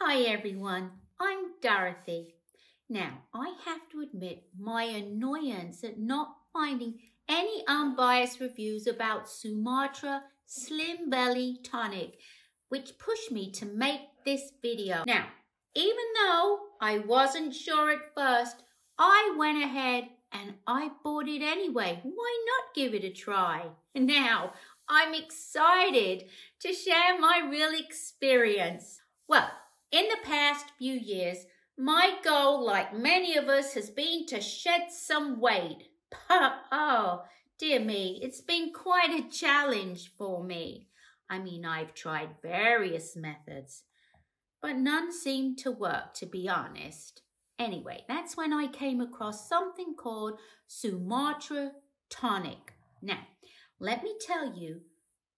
Hi everyone, I'm Dorothy. Now, I have to admit my annoyance at not finding any unbiased reviews about Sumatra Slim Belly Tonic, which pushed me to make this video. Now, even though I wasn't sure at first, I went ahead and I bought it anyway. Why not give it a try? Now, I'm excited to share my real experience. Well, in the past few years, my goal, like many of us, has been to shed some weight. But, oh, dear me, it's been quite a challenge for me. I mean, I've tried various methods, but none seemed to work, to be honest. Anyway, that's when I came across something called Sumatra Tonic. Now, let me tell you,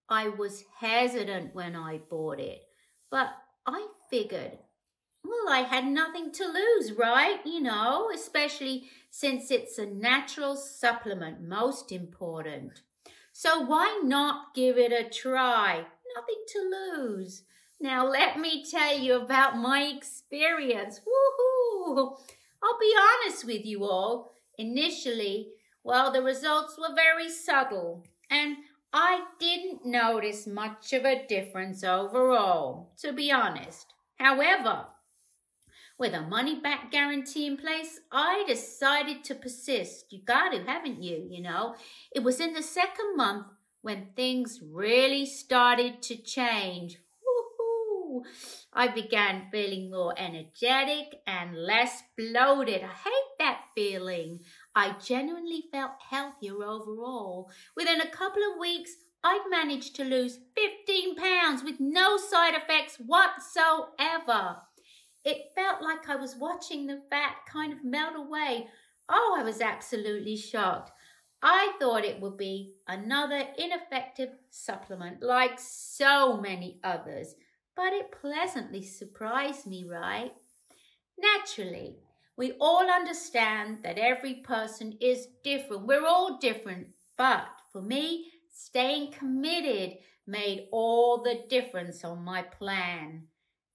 I was hesitant when I bought it, but I figured, well, I had nothing to lose, right? You know, especially since it's a natural supplement, most important. So why not give it a try? Nothing to lose. Now let me tell you about my experience. Woohoo! I'll be honest with you all. Initially, well, the results were very subtle and I didn't notice much of a difference overall, to be honest. However, with a money back guarantee in place, I decided to persist. You got to, haven't you? You know, it was in the second month when things really started to change. Woohoo! I began feeling more energetic and less bloated. I hate that feeling. I genuinely felt healthier overall. Within a couple of weeks, I'd managed to lose 15 pounds with no side effects whatsoever. It felt like I was watching the fat kind of melt away. Oh, I was absolutely shocked. I thought it would be another ineffective supplement like so many others, but it pleasantly surprised me, right? Naturally, we all understand that every person is different. We're all different. But for me, staying committed made all the difference on my plan.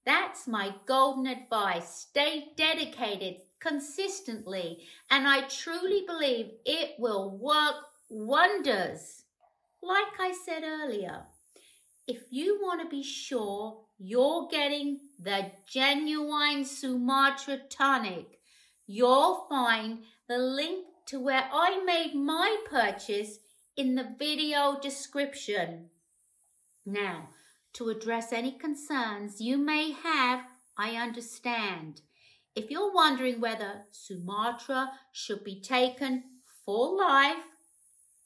That's my golden advice. Stay dedicated consistently, and I truly believe it will work wonders. Like I said earlier, if you want to be sure you're getting the genuine Sumatra tonic, You'll find the link to where I made my purchase in the video description. Now, to address any concerns you may have, I understand. If you're wondering whether Sumatra should be taken for life,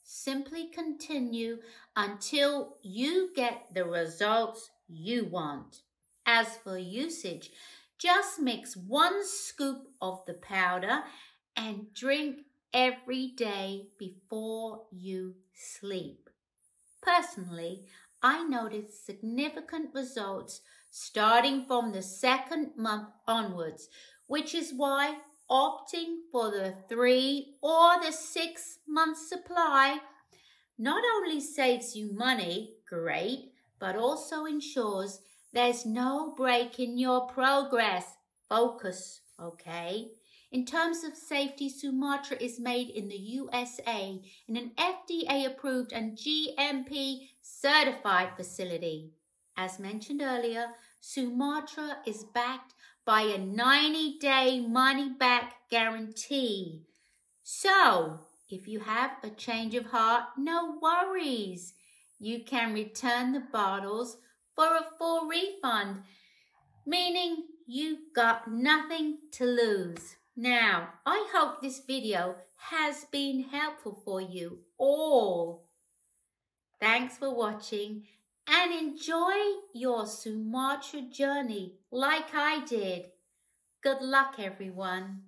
simply continue until you get the results you want. As for usage, just mix one scoop of the powder and drink every day before you sleep. Personally, I noticed significant results starting from the second month onwards, which is why opting for the three or the six month supply not only saves you money, great, but also ensures there's no break in your progress. Focus, okay? In terms of safety, Sumatra is made in the USA in an FDA approved and GMP certified facility. As mentioned earlier, Sumatra is backed by a 90 day money back guarantee. So, if you have a change of heart, no worries. You can return the bottles for a full refund, meaning you've got nothing to lose. Now, I hope this video has been helpful for you all. Thanks for watching and enjoy your Sumatra journey like I did. Good luck, everyone.